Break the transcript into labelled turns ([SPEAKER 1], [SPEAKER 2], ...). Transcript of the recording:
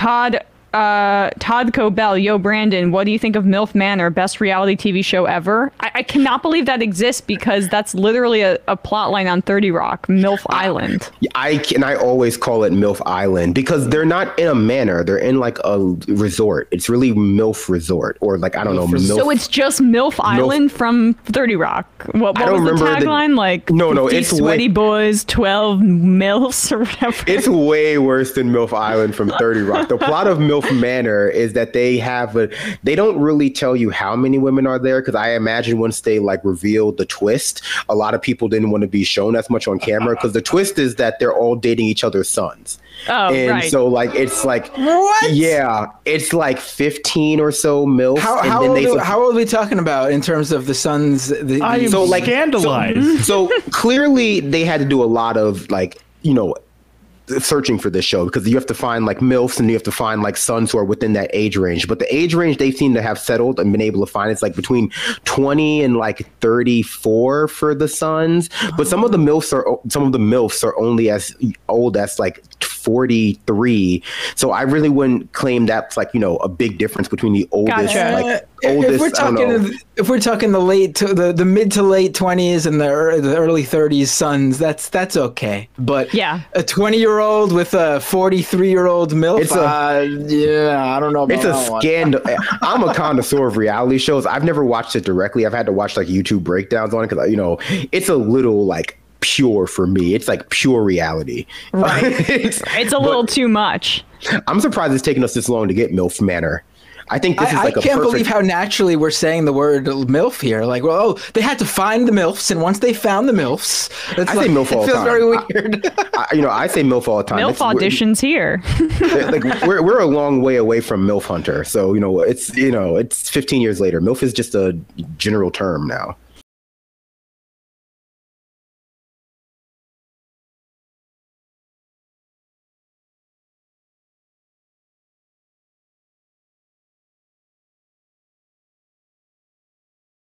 [SPEAKER 1] Todd uh, Todd Cobell, yo Brandon, what do you think of MILF Manor, best reality TV show ever? I, I cannot believe that exists because that's literally a, a plot line on 30 Rock, MILF Island.
[SPEAKER 2] I can I always call it MILF Island because they're not in a manor. They're in like a resort. It's really MILF Resort or like I don't know. MILF.
[SPEAKER 1] So it's just MILF Island from 30 Rock. What, what
[SPEAKER 2] I don't
[SPEAKER 1] was the
[SPEAKER 2] remember the-
[SPEAKER 1] tagline? like
[SPEAKER 2] No, no,
[SPEAKER 1] 50
[SPEAKER 2] it's
[SPEAKER 1] sweaty
[SPEAKER 2] way-
[SPEAKER 1] boys, 12 MILFs or whatever.
[SPEAKER 2] It's way worse than MILF Island from 30 Rock. The plot of MILF Manor is that they have a they don't really tell you how many women are there because I imagine once they like revealed the twist, a lot of people didn't want to be shown as much on camera because the twist is that they're all dating each other's sons.
[SPEAKER 1] Oh,
[SPEAKER 2] and
[SPEAKER 1] right.
[SPEAKER 2] so like it's like
[SPEAKER 3] What?
[SPEAKER 2] yeah, it's like 15 or so MILFs.
[SPEAKER 3] How,
[SPEAKER 2] and
[SPEAKER 3] how,
[SPEAKER 2] then
[SPEAKER 3] old,
[SPEAKER 2] they
[SPEAKER 3] are- how old are we talking about in terms of the sons? The, the-
[SPEAKER 4] I am
[SPEAKER 2] So, like-
[SPEAKER 4] scandalized.
[SPEAKER 2] so clearly they had to do a lot of like you know searching for this show because you have to find like milfs and you have to find like sons who are within that age range. But the age range they seem to have settled and been able to find it's like between 20 and like 34 for the sons. But some of the milfs are some of the milfs are only as old as like 43 so i really wouldn't claim that's like you know a big difference between the oldest
[SPEAKER 1] Gotcha.
[SPEAKER 2] like
[SPEAKER 3] Uh, if-
[SPEAKER 2] oldest
[SPEAKER 3] if we're
[SPEAKER 2] I don't know.
[SPEAKER 3] talking, if we're talking the late to the, the mid to late twenties and the, ear- the early thirties sons, that's that's okay. But
[SPEAKER 1] Yeah.
[SPEAKER 3] a twenty year old with a forty three year old milf,
[SPEAKER 2] It's a-
[SPEAKER 3] uh, yeah, I don't know. About
[SPEAKER 2] It's a
[SPEAKER 3] that one.
[SPEAKER 2] scandal. I'm a connoisseur of reality shows. I've never watched it directly. I've had to watch like YouTube breakdowns on it because you know it's a little like pure for me. It's like pure reality.
[SPEAKER 1] Right.
[SPEAKER 2] It's-
[SPEAKER 1] It's a little too much.
[SPEAKER 2] I'm surprised it's taken us this long to get MILF Manor. I think this is
[SPEAKER 3] I,
[SPEAKER 2] like
[SPEAKER 3] I
[SPEAKER 2] a
[SPEAKER 3] can't
[SPEAKER 2] perfect.
[SPEAKER 3] believe how naturally we're saying the word MILF here. Like, well, oh, they had to find the MILFs, and once they found the MILFs, it's
[SPEAKER 2] I say MILF all the time.
[SPEAKER 3] very weird.
[SPEAKER 2] I, you know, I say MILF all the time.
[SPEAKER 1] MILF
[SPEAKER 2] It's- we're-
[SPEAKER 1] auditions here.
[SPEAKER 2] like we're we're a long way away from MILF Hunter. So you know, it's you know, it's 15 years later. MILF is just a general term now.